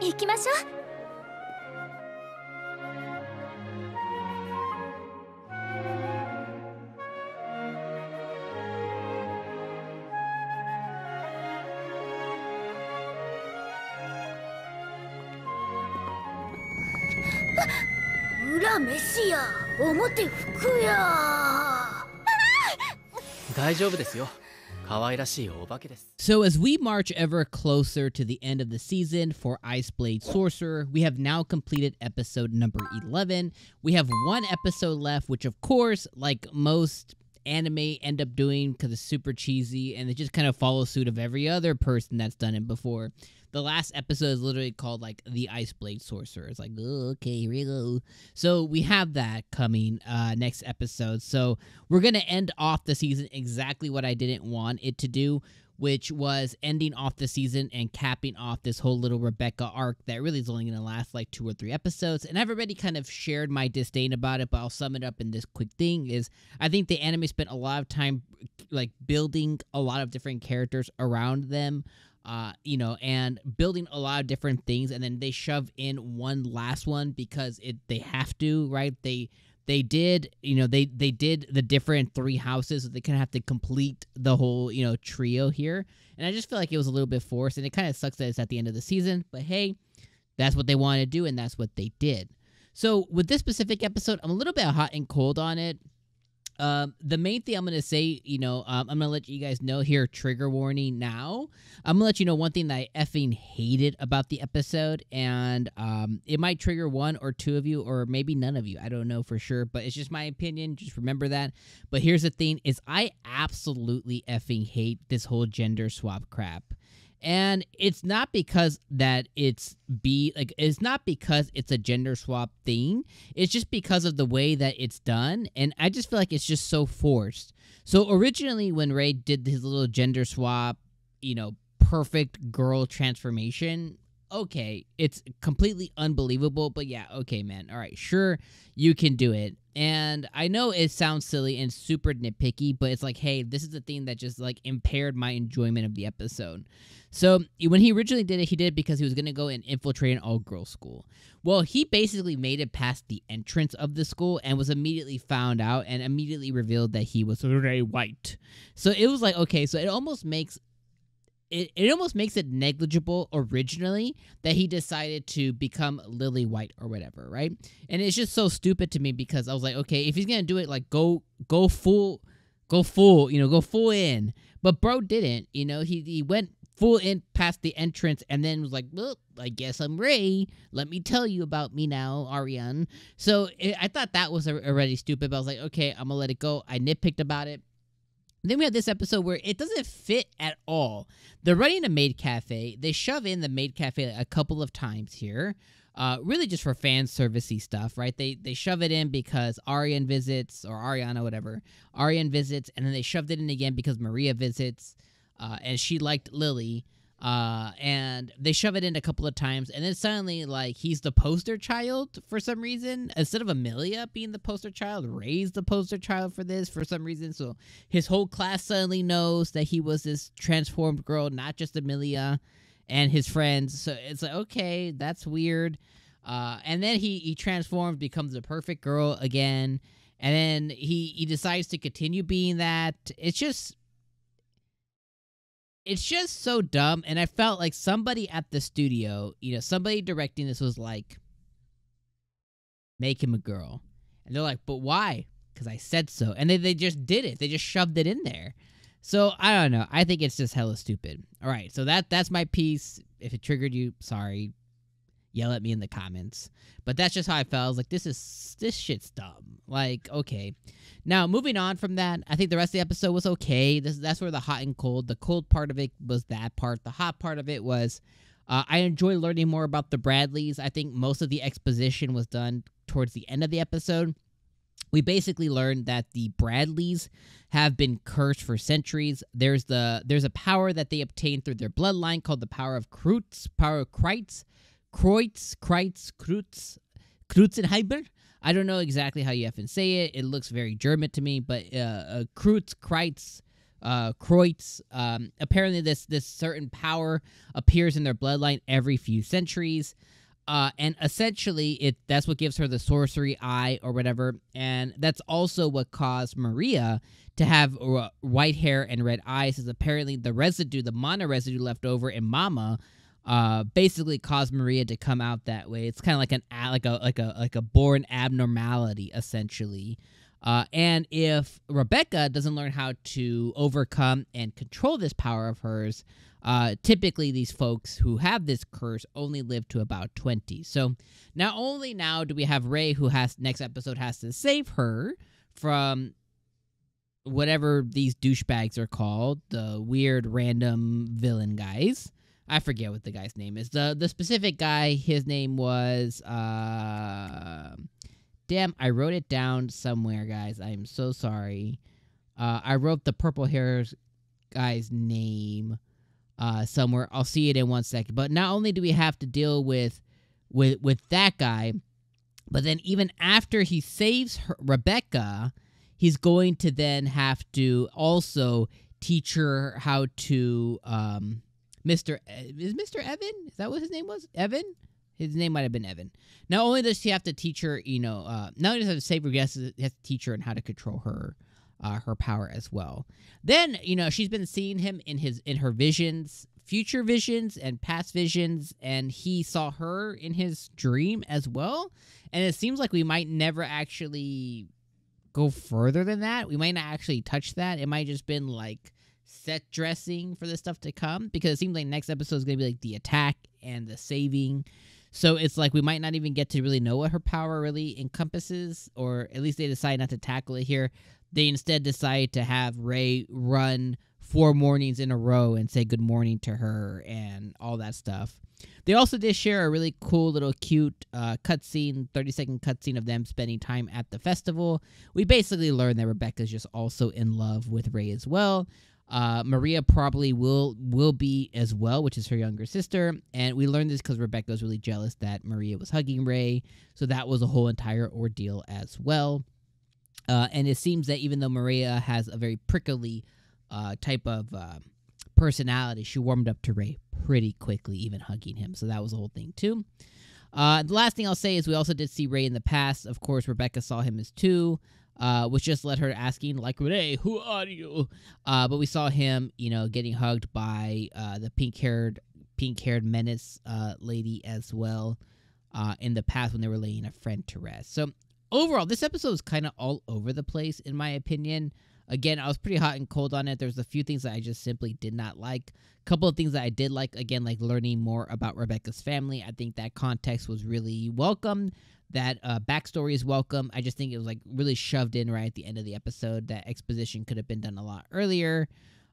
行きましょう。裏飯や。表服や。大丈夫ですよ。So, as we march ever closer to the end of the season for Iceblade Sorcerer, we have now completed episode number 11. We have one episode left, which, of course, like most anime end up doing because it's super cheesy and it just kind of follows suit of every other person that's done it before. The last episode is literally called like the Iceblade Sorcerer. It's like, okay, here we go. So we have that coming uh, next episode. So we're gonna end off the season exactly what I didn't want it to do, which was ending off the season and capping off this whole little Rebecca arc that really is only gonna last like two or three episodes. And already kind of shared my disdain about it, but I'll sum it up in this quick thing: is I think the anime spent a lot of time like building a lot of different characters around them uh, you know, and building a lot of different things, and then they shove in one last one because it they have to, right? They they did, you know, they they did the different three houses, so they kind of have to complete the whole, you know, trio here, and I just feel like it was a little bit forced, and it kind of sucks that it's at the end of the season, but hey, that's what they wanted to do, and that's what they did. So with this specific episode, I'm a little bit hot and cold on it. Um, the main thing I'm gonna say, you know, um, I'm gonna let you guys know here. Trigger warning now. I'm gonna let you know one thing that I effing hated about the episode, and um, it might trigger one or two of you, or maybe none of you. I don't know for sure, but it's just my opinion. Just remember that. But here's the thing: is I absolutely effing hate this whole gender swap crap and it's not because that it's be like it's not because it's a gender swap thing. It's just because of the way that it's done. And i just feel like it's just so forced. So originally when ray did his little gender swap you know perfect girl transformation okay it's completely unbelievable but yeah okay man all right sure you can do it and i know it sounds silly and super nitpicky but it's like hey this is the thing that just like impaired my enjoyment of the episode so when he originally did it, he did it because he was to go and infiltrate an all-girls school. Well, he basically made it past the entrance of the school and was immediately found out and immediately revealed that he was Ray White. So it was like, okay, so it almost makes it, it almost makes it negligible originally that he decided to become Lily White or whatever, right? And it's just so stupid to me because I was like, okay, if he's gonna do it, like go go full, go full, you know, go full in. But bro didn't, you know, he he went full in past the entrance and then was like, well, I guess I'm Ray. Let me tell you about me now, Ariane. So it, I thought that was already stupid, but I was like, okay, I'm gonna let it go. I nitpicked about it. Then we have this episode where it doesn't fit at all. They're running a maid cafe. They shove in the maid cafe a couple of times here. Uh, really just for fan servicey stuff, right? They they shove it in because Ariane visits or Ariana, whatever. Ariane visits, and then they shoved it in again because Maria visits uh, and she liked Lily. Uh, and they shove it in a couple of times, and then suddenly, like he's the poster child for some reason. Instead of Amelia being the poster child, Ray's the poster child for this for some reason. So his whole class suddenly knows that he was this transformed girl, not just Amelia and his friends. So it's like, okay, that's weird. Uh, and then he he transforms, becomes a perfect girl again, and then he he decides to continue being that. It's just it's just so dumb and i felt like somebody at the studio you know somebody directing this was like make him a girl. And they're like but why? Because i said so. And they, they just did it. They just shoved it in there. So i don't know. I think it's just hella stupid. All right. So that that's my piece. If it triggered you sorry yell at me in the comments but that's just how i felt I was like this is this shit's dumb like okay now, moving on from that, I think the rest of the episode was okay. This that's where the hot and cold. The cold part of it was that part. The hot part of it was uh, I enjoy learning more about the Bradleys. I think most of the exposition was done towards the end of the episode. We basically learned that the Bradleys have been cursed for centuries. There's the there's a power that they obtain through their bloodline called the power of Kreutz, power of Kreutz, Kreutz, Kreutz, Kreutz, Kreuzenheimer. I don't know exactly how you have to say it. It looks very German to me, but uh, uh, Kreutz, Kreutz, uh, Kreutz. Um, apparently, this this certain power appears in their bloodline every few centuries. Uh, and essentially, it that's what gives her the sorcery eye or whatever, and that's also what caused Maria to have uh, white hair and red eyes. Is apparently the residue, the mana residue left over in Mama, uh, basically caused Maria to come out that way. It's kind of like an like a like a like a born abnormality, essentially. Uh, and if Rebecca doesn't learn how to overcome and control this power of hers, uh, typically these folks who have this curse only live to about 20. So not only now do we have Ray who has next episode has to save her from whatever these douchebags are called, the weird random villain guys. I forget what the guy's name is. The the specific guy, his name was uh damn, I wrote it down somewhere, guys. I am so sorry. Uh I wrote the purple hairs guy's name uh somewhere. I'll see it in one second. But not only do we have to deal with with with that guy, but then even after he saves her, Rebecca, he's going to then have to also teach her how to um Mr. E- is Mr. Evan? Is that what his name was? Evan? His name might have been Evan. Not only does she have to teach her, you know, uh, not only does have to save her, he has to, teach her on how to control her, uh, her power as well. Then, you know, she's been seeing him in his in her visions, future visions and past visions, and he saw her in his dream as well. And it seems like we might never actually go further than that. We might not actually touch that. It might just been like set dressing for the stuff to come because it seems like next episode is going to be like the attack and the saving. So it's like we might not even get to really know what her power really encompasses, or at least they decide not to tackle it here. They instead decide to have Ray run four mornings in a row and say good morning to her and all that stuff. They also did share a really cool little cute uh, cutscene, 30 second cutscene of them spending time at the festival. We basically learned that Rebecca's just also in love with Ray as well. Uh, Maria probably will will be as well, which is her younger sister. And we learned this because Rebecca was really jealous that Maria was hugging Ray, so that was a whole entire ordeal as well. Uh, and it seems that even though Maria has a very prickly uh, type of uh, personality, she warmed up to Ray pretty quickly, even hugging him. So that was a whole thing too. Uh, the last thing I'll say is we also did see Ray in the past. Of course, Rebecca saw him as two uh, which just led her asking, like, Renee, who are you? Uh, but we saw him, you know, getting hugged by uh, the pink haired, pink haired menace uh, lady as well uh, in the past when they were laying a friend to rest. So overall, this episode is kind of all over the place, in my opinion. Again, I was pretty hot and cold on it. There's a few things that I just simply did not like. A couple of things that I did like, again, like learning more about Rebecca's family. I think that context was really welcome that uh, backstory is welcome. I just think it was like really shoved in right at the end of the episode. That exposition could have been done a lot earlier.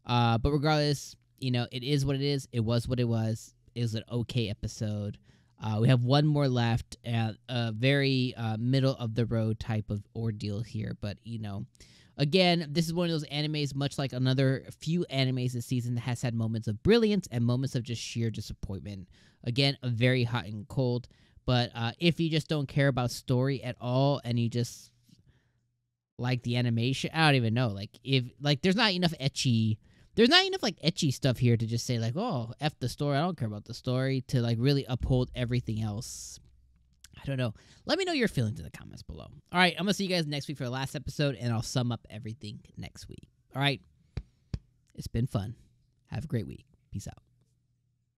Uh, but regardless, you know, it is what it is. It was what it was. It was an okay episode. Uh, we have one more left, at a very uh, middle of the road type of ordeal here. But you know, again, this is one of those animes, much like another few animes this season, that has had moments of brilliance and moments of just sheer disappointment. Again, a very hot and cold. But uh, if you just don't care about story at all and you just like the animation, I don't even know. Like if like there's not enough ecchi, there's not enough like ecchi stuff here to just say like, oh, F the story, I don't care about the story to like really uphold everything else. I don't know. Let me know your feelings in the comments below. All right, I'm gonna see you guys next week for the last episode, and I'll sum up everything next week. All right. It's been fun. Have a great week. Peace out.